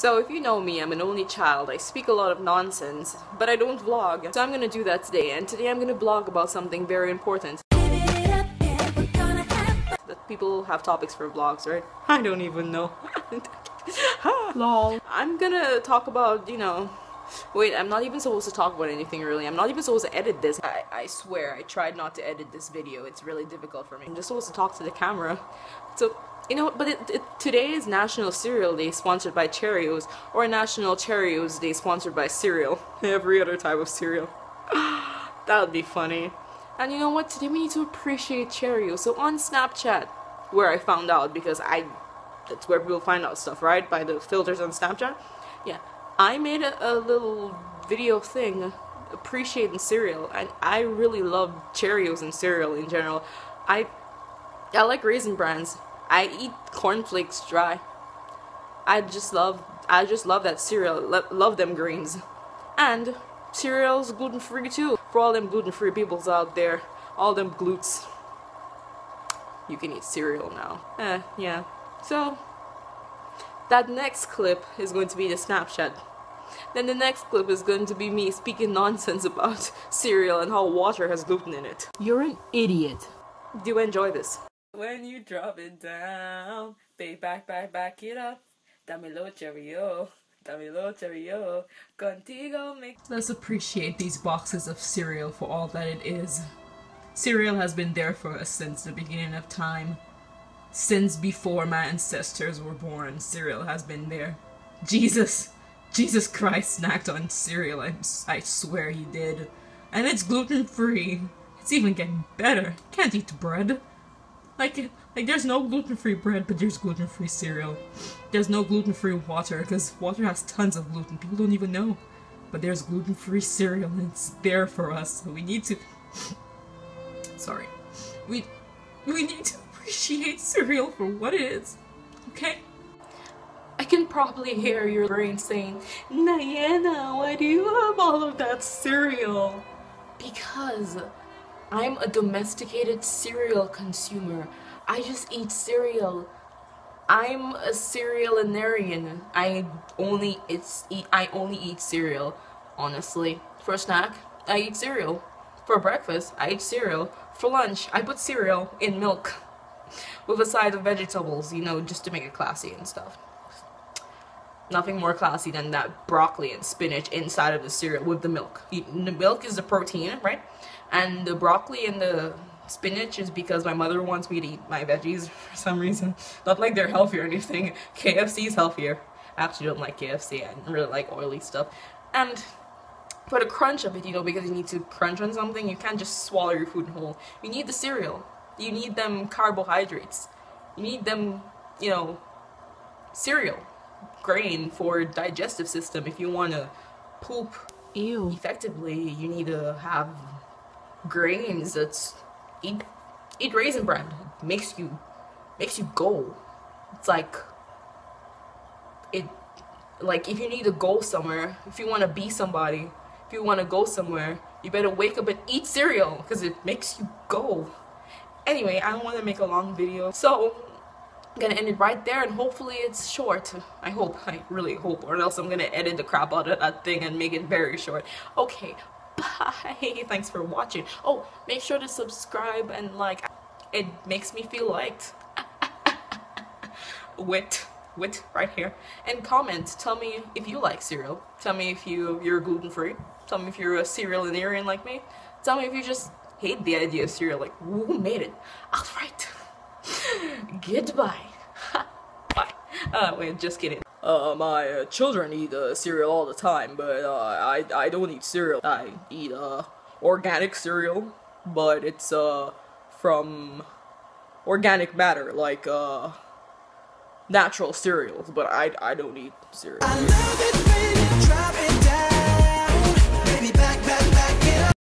So if you know me, I'm an only child. I speak a lot of nonsense, but I don't vlog. So I'm gonna do that today, and today I'm gonna blog about something very important. That people have topics for vlogs, right? I don't even know. Lol. I'm gonna talk about, you know, Wait, I'm not even supposed to talk about anything really. I'm not even supposed to edit this. I, I swear, I tried not to edit this video. It's really difficult for me. I'm just supposed to talk to the camera. So, you know, but it, it, today is National Cereal Day sponsored by Cheerios, or National Cheerios Day sponsored by cereal. Every other type of cereal. that would be funny. And you know what? Today we need to appreciate Cheerios. So on Snapchat, where I found out, because I, that's where people find out stuff, right? By the filters on Snapchat. Yeah, I made a, a little video thing appreciating cereal and I really love Cheerios and cereal in general. I I like raisin brands. I eat cornflakes dry. I just love I just love that cereal. Lo love them greens. And cereal's gluten free too. For all them gluten free peoples out there, all them glutes. You can eat cereal now. Eh, yeah. So that next clip is going to be the Snapchat then the next clip is going to be me speaking nonsense about cereal and how water has gluten in it. You're an idiot. Do you enjoy this? When you drop it down, back, back, back, back it up. Damelo cheerio, damelo cheerio, contigo mix. Let's appreciate these boxes of cereal for all that it is. Cereal has been there for us since the beginning of time. Since before my ancestors were born, cereal has been there. Jesus, Jesus Christ snacked on cereal, I, I swear he did. And it's gluten free. It's even getting better. Can't eat bread. Like, like there's no gluten free bread, but there's gluten free cereal. There's no gluten free water, because water has tons of gluten. People don't even know. But there's gluten free cereal, and it's there for us. So we need to. Sorry. We, we need to appreciate cereal for what it is. Okay? I can probably hear your brain saying, Nyanna, why do you have all of that cereal? Because I'm a domesticated cereal consumer. I just eat cereal. I'm a cerealinarian. I only it's eat I only eat cereal, honestly. For a snack, I eat cereal. For breakfast, I eat cereal. For lunch, I put cereal in milk with a side of vegetables, you know, just to make it classy and stuff nothing more classy than that broccoli and spinach inside of the cereal with the milk. the milk is the protein, right? And the broccoli and the spinach is because my mother wants me to eat my veggies for some reason. Not like they're healthy or anything. KFC is healthier. I actually don't like KFC. I really like oily stuff. And for the crunch of it, you know, because you need to crunch on something, you can't just swallow your food whole. You need the cereal. You need them carbohydrates. You need them, you know, cereal grain for digestive system. If you want to poop Ew. effectively, you need to have grains. That's eat eat raisin bran. It makes you makes you go. It's like it like if you need to go somewhere, if you want to be somebody, if you want to go somewhere, you better wake up and eat cereal because it makes you go. Anyway, I don't want to make a long video. So, I'm gonna end it right there and hopefully it's short. I hope, I really hope, or else I'm gonna edit the crap out of that thing and make it very short. Okay, bye. Thanks for watching. Oh, make sure to subscribe and like. It makes me feel liked. wit, wit, right here. And comment. Tell me if you like cereal. Tell me if you you're gluten free. Tell me if you're a cereal cerealinarian like me. Tell me if you just hate the idea of cereal. Like who made it? All right. Goodbye. Bye. Uh, wait, just kidding. Uh, my uh, children eat uh, cereal all the time, but uh, I I don't eat cereal. I eat uh organic cereal, but it's uh from organic matter, like uh natural cereals. But I I don't eat cereal.